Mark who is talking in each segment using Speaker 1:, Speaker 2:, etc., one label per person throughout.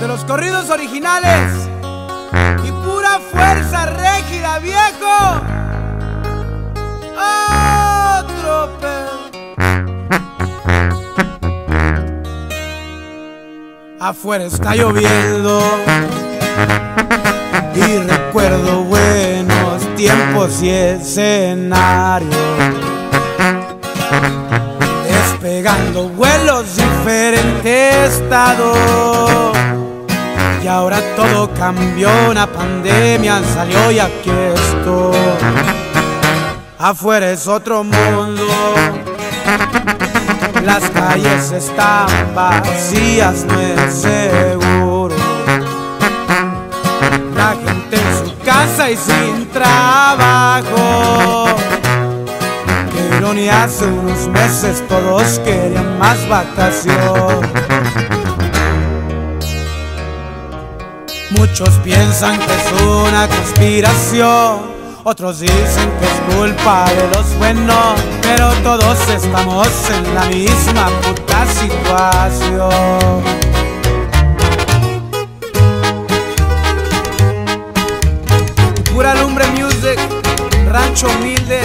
Speaker 1: de los corridos originales. Y pura fuerza rígida, viejo. Otro Afuera está lloviendo. Y recuerdo buenos tiempos y escenarios despegando vuelos diferentes estados. Y ahora todo cambió, una pandemia salió y aquí estoy. Afuera es otro mundo, las calles están vacías, no es seguro. La gente en su casa y sin trabajo. Qué ironía, hace unos meses todos querían más vacación. Muchos piensan que es una conspiración, otros dicen que es culpa de los buenos, pero todos estamos en la misma puta situación. Pura lumbre music, rancho humilde,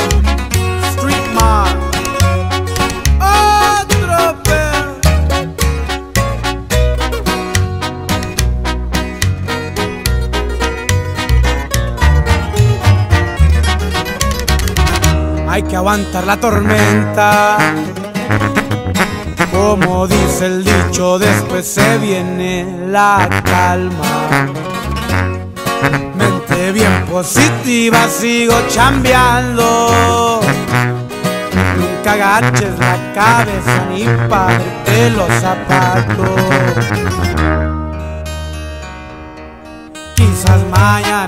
Speaker 1: Hay que aguantar la tormenta. Como dice el dicho, después se viene la calma. Mente bien positiva, sigo chambeando. Nunca agaches la cabeza ni parte los zapatos. Quizás mañana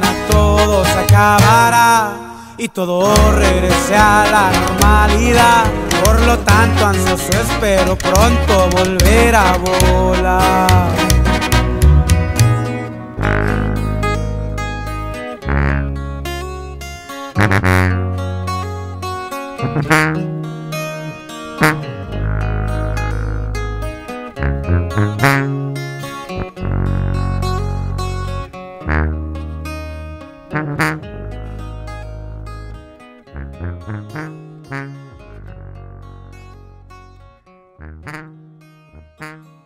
Speaker 1: y todo regrese a la normalidad. Por lo tanto, ansioso espero pronto volver a volar.
Speaker 2: Thank you.